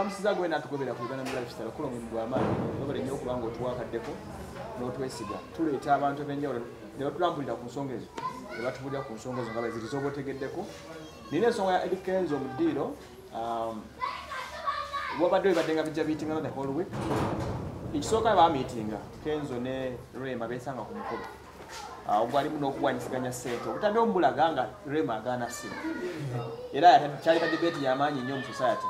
tulamusiza gwe natukobera ku uganda lifestyle kulo omulimu gwamaanyi obere nnyo okuba nga otuwakaddeko n'otwesiga. Tuleeta abantu eb'enjawulo ne batulambulira ku nsonga ezo ne batubulira ku nsonga ezo nga baziriza oba otegeddeko. Nina ensonga ya edikenzo mu ddiiro um, wabadde webadde nga bijja biitingana the whole week. Ekisooka bamiitinga kenzo ne rema besanga ku mukolo Ah, ogwalimu n'okuwanyisiganya ssente. Obutambi omubulaga nga rema agaana ssimu. Era kyali kadibeeti yamaanyi nnyo mu society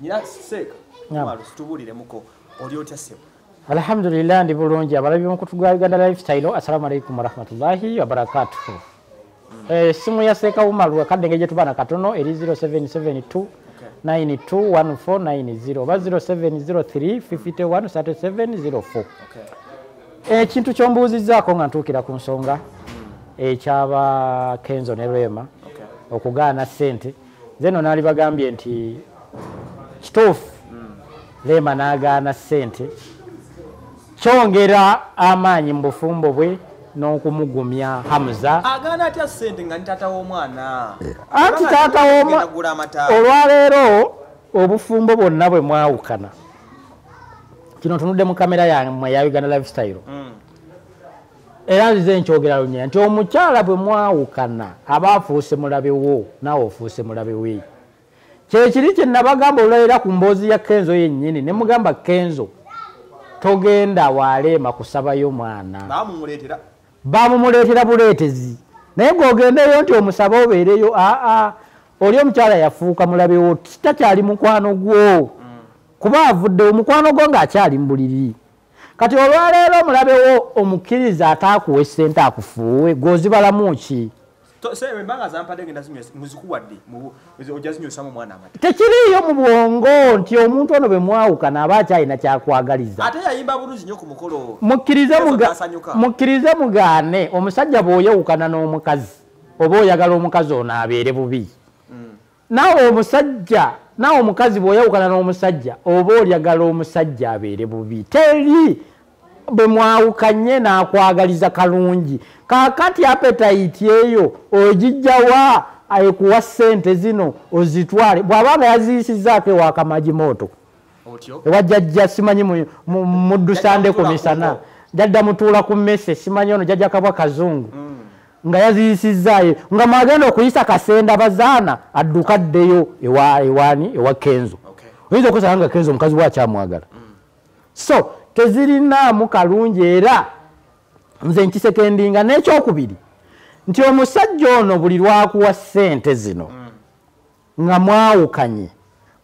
nyina seeka malo situbuuliremuko oli otya ssebo? Alhamdulillah ndi bulungi. Abalabi omukutu gwa uganda lifestyle assalamu alaikum warahmatullahi wabarakatuhu essimu ya seeka umalu akadde nge gyetuba na katono eri 0772 921490 oba 0703 513704 okay. ekintu kyombuuzizaako nga ntuukira ku nsonga ekyaba kenzo ne rwema Okay. okugaana ssente. Zeno naali bagambye nti kituufu. Leema n'agaana ssente. Kyongera amaanyi mu bufumbo bwe n'okumugumya hamuza agaana atya ssente nga ni taata w'omwana? Anti taata olwaleero obufumbo bwonna bwe mwawukana. Kino tunudde mu kamera yammwe ya uganda lifestyle. Mm. era nzize nkyogera lunya nti omukyala bwe mwawukana aba afuuse mulabe wo naawe ofuuse mulabe we kyekiri kye nabagamba olwaleera ku mboozi ya kenzo yennyini ne mugamba kenzo togenda waleema kusabayo mwana. Bamumuleetera buleetezi. Naye ng'ogendeyo nti omusaba obeereyo aa oli omukyala yafuuka mulabewo takyali mukwano gwo. Kuba avudde omukwano gwo ng'akyali mu buliri. Kati olwaleero omulabewo omukkiriza ataakuwa essente akufuuwe gw'ozibalamu ki embanga zampadde ngenda zinywesa- muzikuwadde mu- ojja zinywesamu omwana amata. Tekiriiyo mu bwongo nti omuntu ono bwe mwawukana aba akyalina kyakwagaliza. Ate yayimba bulungi nnyo ku mukolo. Mukkirize mugaane omusajja bw'oyewukana n'omukazi oba oyagala omukazi ono abeere bubi. Naawe omusajja naawe omukazi bw'oyewukana n'omusajja oba olyagala omusajja abeere bubi. Teri bwe mwawukanye n'akwagaliza kalungi. Kaakati apetayiti eyo ogijjawa ekuwa ssente zino ozitwale. Bw'abanga yaziyisizaako ewakamagi mooto ewajjajja simanyi mu- mu- muddusande ku misana jadda mutuula ku mmese simanyi ono jajja kabwa kazungu. Nga yaziyisizaayo nga mwagenda okuyisa kasenda bazaana adduka addeyo ewa kenzo. Oyinza okusanga nga kenzo omukazi wakyamwagala so tezirinaamu kalungi era nze nkisekendinga n'ekyokubiri nti omusajja ono buli lwakuwa ssente zino nga mwawukanye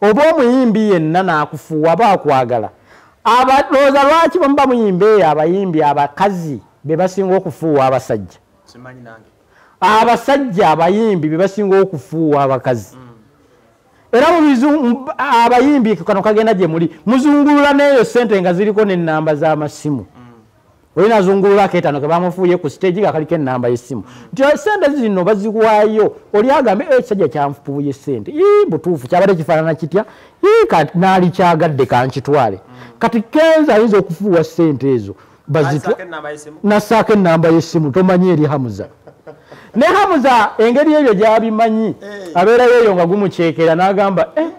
oba omuyimbi yenna n'akufuuwa aba akwagala. Abalooza lwaki bamuba muyimbi eyo abayimbi abakazi be basinga okufuuwa abasajja? Abasajja abayimbi be basinga okufuuwa abakazi era abayimbi kano kagenda gye muli muzungulula n'eyo sente nga ziriko n'ennamba z'amasimu. Oli nazungulula aketano ke bamufuuye ku stage nga kaliko ennamba y'essimu. Nti sente zino bazikuwaayo oli agambe "Eh, ekisajja kyanfuuye sente ii butuufu kyabadde kifaanana kitya? Ii naali kyagadde kankitwale kati kenza ayinza okufuuwa sente ezo? Nassaako ennamba y'essimu. Tomanyi eri hamuza ne hamuza engeri ebyo gyabimanyi. Eh. abeerayo eyo nga gumukyekera n'agamba eh,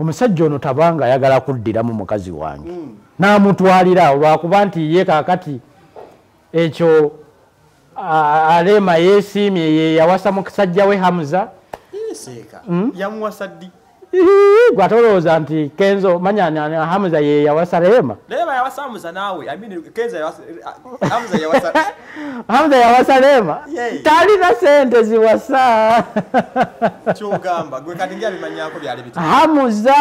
omusajja ono tabanga ayagala kuddiramu mukazi wange. N'amutwalira olwakuba nti ye kaakati ekyo alema yeesiimye ye yawasa musajja we hamuza seeka. Yamuwasa ddi gwe ate olowooza nti kenzo manya ni- ni hamuza ye yawasa leema naye bayawasa amuza naawe I mean, kenza yawasa amuza yawasa hamuza yawasa leema Yee. talina sente ziwasa. Kyogamba gwe kati ngyabimanyako byali biti hamuza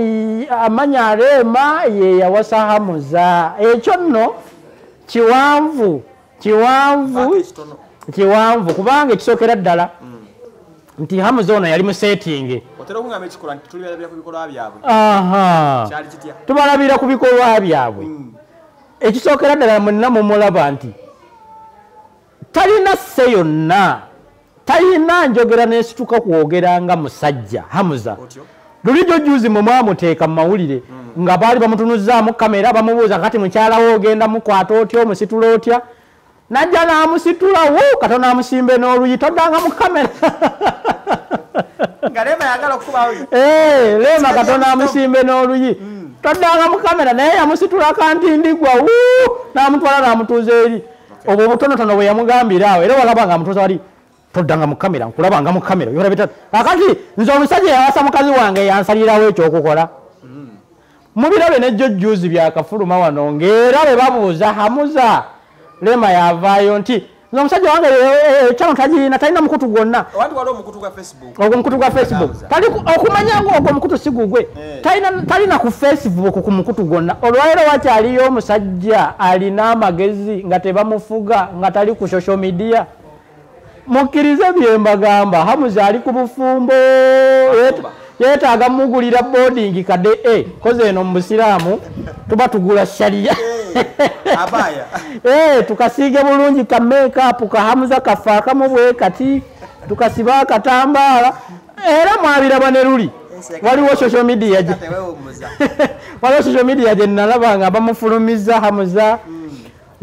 i- amanya aleema ye yawasa hamuza ekyo nno kiwanvu kiwanvu kiwanvu kubanga ekisookera ddala nti hamuza ono yali mu setingi otera okungamba ekikolwa nti tuliberabira ku bikolwa byabwe. Aha. Kyali kitya? Tubalabira ku bikolwa byabwe. Ekisookera ddala mwenna mumulaba nti talina sse yonna talina njogera nesituka kwogera nga musajja hamuza. Otyo? Lulijo juzi mwe mwamuteeka mu mawulire nga baali bamutunuzaamu kamera bamubuuza kati mukyalawo ogenda mukwata otya omusitula otya najja n'amusitula wo katono amusimbe n'oluyi toddanga mu kamera. Lema Eh, lema katonda amusimbe n'oluyi toddanga mu kamera naye yamusitula kantindigwa wuu, n'amutwala n'amutuuza eri. Obwo obutonotono bwe yamugambira awo era walaba nga amutuuza wali toddanga mu kamera nkulabanga mu kamera. Akati nze omusajja yawasa mukazi wange yansalirawo ekyokukola mubirabe nejjo juzi byakafuluma wano ng'era bwe babuuza hamuza lema yavaayo nti nze omusajja wange ekyano tagirina talina mukutu gwonna. Omukutu ogwo mukutu gwa facebook. Okumanya nga ogwo mukutu si gugwe Eh. Talina- ku facebook ku mukutu gwonna. Olwaleero wakyaliyo omusajja alina amagezi nga tebamufuga nga tali ku social media. Mukkirize bye mbagamba. Hamuza ali ku bufumbo. Yeeta- yeetaaga mugulira boarding kade e koze eno mu busiraamu. Tuba tugula shariya abaya. Eh, tukasiige bulungi ka makeup kahamuza kafe akamu bwe kati tukasiba akatambaala era mwabiraba ne luli. Waliwo social media tewewumuza waliwo social media gye nalaba nga bamufulumiza hamuza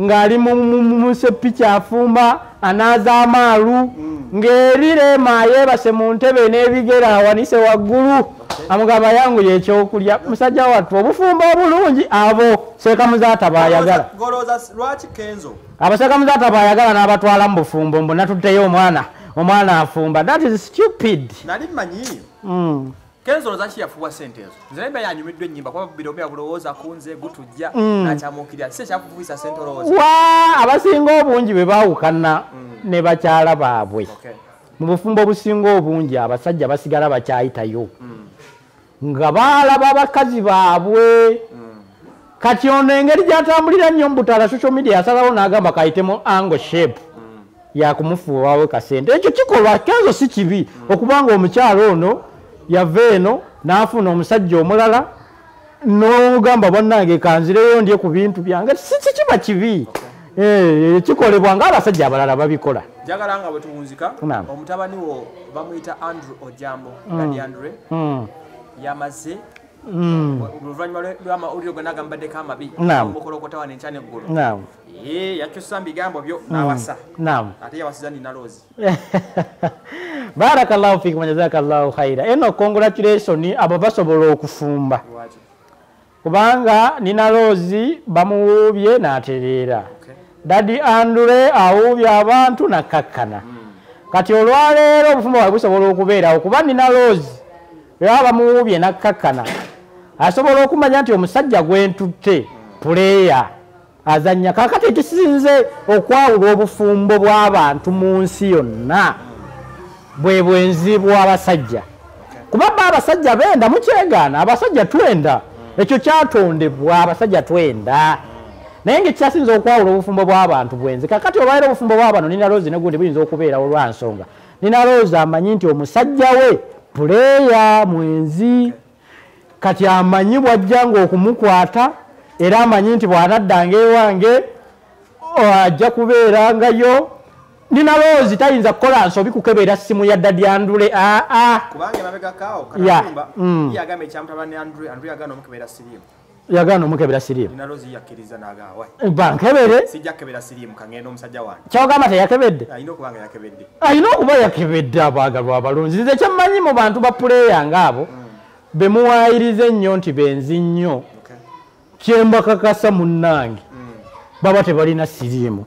ng'ali mu- mu- mu- mu sepica afumba anaaza amaalu. Ng'eri leema yeebase mu ntebe n'ebigere awanise waggulu. Amugamba yanguye ekyokulya. Musajja wattu obufumba obulungi. Abo seekamuzaata baayagala. Abasekamuzaata bayagala n'abatwala mu bufumbo mbu natutteyo omwana omwana afumba. That is stupid. Nali mmanyi Mm. kenzo loza ki yafuwa sente ezo. Nze naye mba yanyumiddwa ennyimba kuba biromera bulowooza kunze gutujja Mm. nakyamuukirira si ekyakufuisa sente olowooza? Wa abasinga obungi bwe baawukana ne bakyala baabwe. Mu bufumbo obusinga obungi abasajja basigala bakyayitayo. Nga baalaba bakazi baabwe. Kati ono engeri gyatambulira nnyo mu butaala social media yasalawo n'agamba kayitemu ango shape yakumufuuwawe kasente. Ekyo kikolwa kenzo si kibi okubanga omukyalo ono yava eno n'afuna omusajja omulala n'ogamba bannange kanzireyo ndye ku bintu byange. Si si kiba kibi. Eh, kikolebwa ng'abasajja abalala babikola. Njagala nga bwe tuwunzika Naam. omutabani wo bamuyita andrew ojambo dadi andre Mm, yamaze mm, oluvannyuma lwamawulire gwe nagambaddeko amabi omukolokota wano enkya neggulu yakyusa mu bigambo byo n'awasa. Ate yawasiza nina loozi barakallahu fikum jazakallahu khaira. Eno congratulation abo basobola okufumba. Kubanga nina loozi bamuwuubye n'atereera. Dadi andure awuubye abantu nakkakkana kati olwaleero obufumba bwawe busobola okubeerawo kuba nina loozi bweba bamuwuubye nakkakkana asobola okumanya nti omusajja gwentutte puleeya azanya kakati ekisinze okwawula obufumbo bw'abantu mu nsi yonna bwe bwenzi bw'abasajja. Kuba ba abasajja benda mukyegaana abasajja twenda. Ekyo kyatondebwa abasajja twenda. Naye ngaekyasinza okwawula obufumbo bw'abantu bwenzi kakati olwaira obufumbo bw'abano nina loozi negundi buyinza okubeerawo lwa nsonga. Nina loozi amanyi nti omusajja we puleeya mwenzi. Kati amanyi bwajjanga okumukwata era amanyi nti bw'anaddanga ewange ajja kubeerangayo nina loozi tayinza kukola nsobi kukebera simu ya dadyandule aa kubanga emabegakaawo Ya, kanakumba mm. ye yagamba ekyamutabani andre andre yagana omukebera siriimu. Yagaana omukebera siriimu. Nina loozi yakkiriza nagawa bankebere sijja kukebera siriimu kangenda omusajja wange. Kyogamba teyakebedde alina okuba nga yakebedde. Alina okuba yakebedde abaagalwa abalunzi nze kyemmanyi mu bantu ba puleeya ngaabo bemuwaayiriza ennyo nti benzi nnyo. Okay. kyembakakasa munnange. Mm. baba tebalina siriimu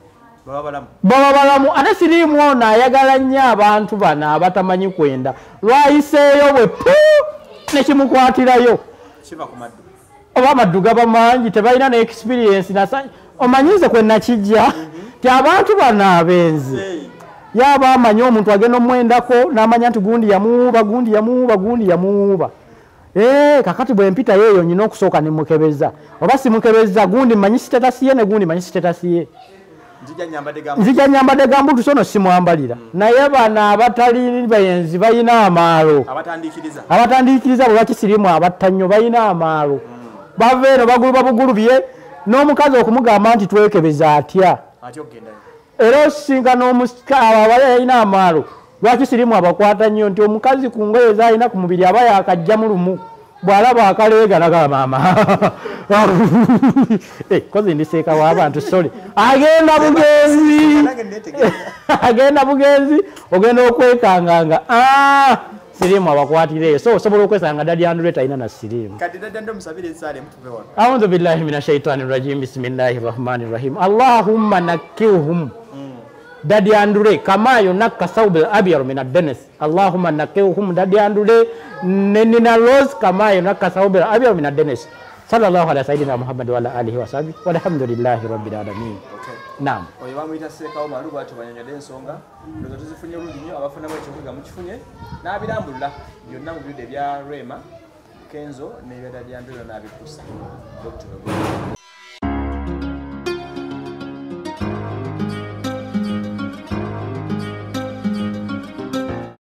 baba balamu ate siriimu ono ayagala nnyo abantu bano abatamanyi kwenda. Lwayiseeyo bwe pu nekimukwatirayo oba amaddu gaba mangi tebalina ne experience omanyize kwe nakijja. Ti abantu bano abenzi yaba amanyi omuntu agenda omwendako n'amanya nti gundi yamuwuuba gundi yamuwuuba gundi yamuwuuba Eh, kakati bwe mpitayo eyo nyina okusooka nemukebeza oba simukebeza gundi manyi sitetasiye ne gundi manyi nyambadde gamu nzija nyambadde gambutu sono simwambalira. Naye bano abatali bayenzi balina amaalo. Abatandikiriza. Abatandikiriza bwe bakisirimu abatta nnyo balina amaalo bava eno baguluba bugulubye n'omukazi okumugamba nti twekebeza atya? Era omusikaaba abali alina amaalo lwaki sirimu abakwata nnyo nti omukazi ku ngoye zalina ku mubiri aba yakajjamu lumu bw'alaba akaleega nagaba maama. Eh, kozi ndiseeka w'abantu sole agenda bugenzi. Agenda bugenzi ogenda okwekanganga. "Ah, siriimu abakwatireeyo so osobola okwesanga dadi andule talina na wano. Audhu billahi min ashaitani rajim. Bismillahi rahmani rahim allahumma nakiuhum dadi andule kama yunakka saube abyar min addenes allahumma nakiuhum dadi andule nenina ros kama yunakka saube abyar min addenes sallallahu ala sayidina muhammadi wala alihi wasahbi walhamdulillahi rabbil alamin. Okay. nam oyo bamuyita seekawo malu bwatyo banyonyodde ensonga ndoza tuzifunye bulungi nnyo abafunamu ekyokuga mukifunye n'abirambulula byonna mu byudde ebya rema kenzo n'ebya dadyandulo n'abikusa dr